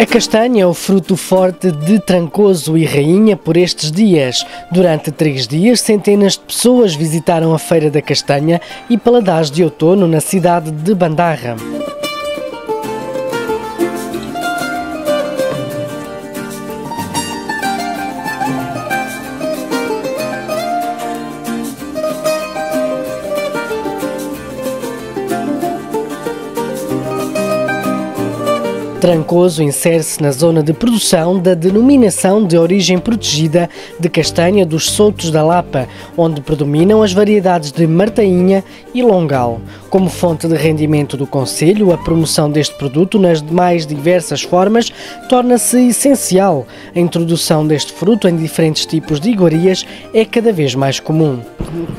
A castanha é o fruto forte de Trancoso e Rainha por estes dias. Durante três dias, centenas de pessoas visitaram a Feira da Castanha e Paladares de Outono na cidade de Bandarra. Trancoso insere-se na zona de produção da denominação de origem protegida de castanha dos Soutos da Lapa, onde predominam as variedades de martainha e longal. Como fonte de rendimento do Conselho, a promoção deste produto nas mais diversas formas torna-se essencial. A introdução deste fruto em diferentes tipos de iguarias é cada vez mais comum.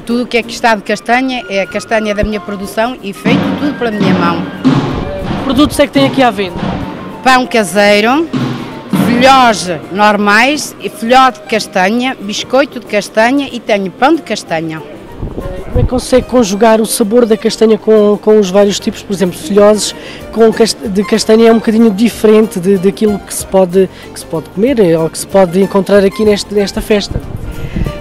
Tudo o que é que está de castanha é a castanha da minha produção e feito tudo pela minha mão. Produtos é que tem aqui à venda? pão caseiro, filhós normais, filhó de castanha, biscoito de castanha e tenho pão de castanha. Como é que consegue conjugar o sabor da castanha com, com os vários tipos, por exemplo, filhoses com de castanha é um bocadinho diferente de, daquilo que se, pode, que se pode comer eh, ou que se pode encontrar aqui neste, nesta festa?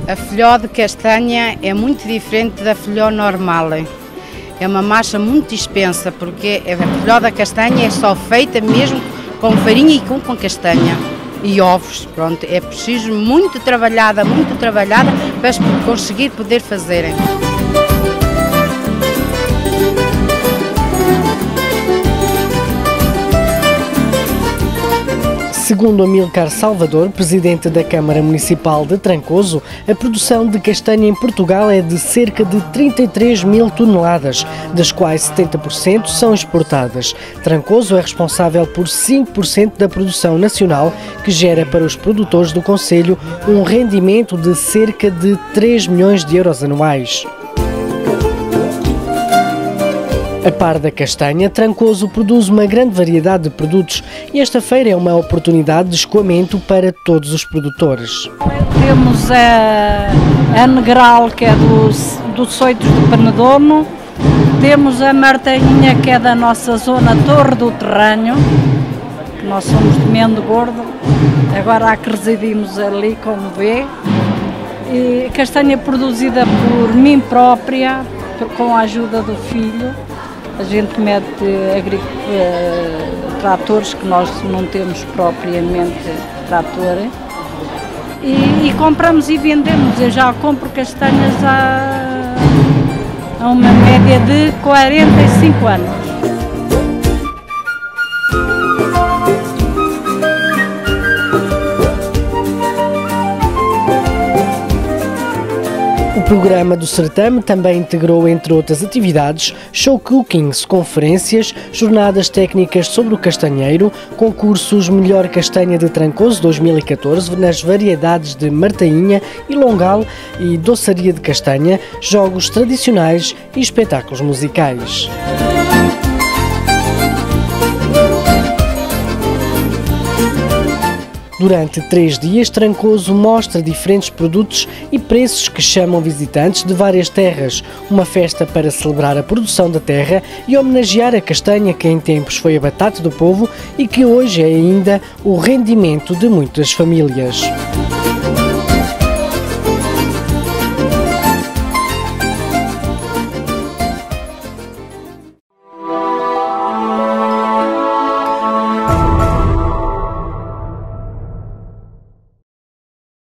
A filhó de castanha é muito diferente da filhó normal. É uma massa muito dispensa, porque a filhó da castanha é só feita mesmo com farinha e com, com castanha e ovos. Pronto, é preciso muito trabalhada, muito trabalhada para conseguir poder fazerem. Segundo Amilcar Salvador, presidente da Câmara Municipal de Trancoso, a produção de castanha em Portugal é de cerca de 33 mil toneladas, das quais 70% são exportadas. Trancoso é responsável por 5% da produção nacional, que gera para os produtores do Conselho um rendimento de cerca de 3 milhões de euros anuais. A par da castanha, Trancoso produz uma grande variedade de produtos e esta feira é uma oportunidade de escoamento para todos os produtores. Temos a, a Negral, que é dos, do Soitos do Penedono, temos a Martainha, que é da nossa zona Torre do Terrâneo, que nós somos de Mendo Gordo, agora há que residimos ali, como vê, e castanha produzida por mim própria, com a ajuda do filho, a gente mete uh, tratores que nós não temos propriamente trator e, e, compramos e vendemos. Eu já compro castanhas há, há uma média de 45 anos. Programa do certame também integrou, entre outras atividades, show cookings, conferências, jornadas técnicas sobre o castanheiro, concursos Melhor Castanha de Trancoso 2014 nas variedades de martainha e longal e doçaria de castanha, jogos tradicionais e espetáculos musicais. Durante três dias, Trancoso mostra diferentes produtos e preços que chamam visitantes de várias terras. Uma festa para celebrar a produção da terra e homenagear a castanha que em tempos foi a batata do povo e que hoje é ainda o rendimento de muitas famílias.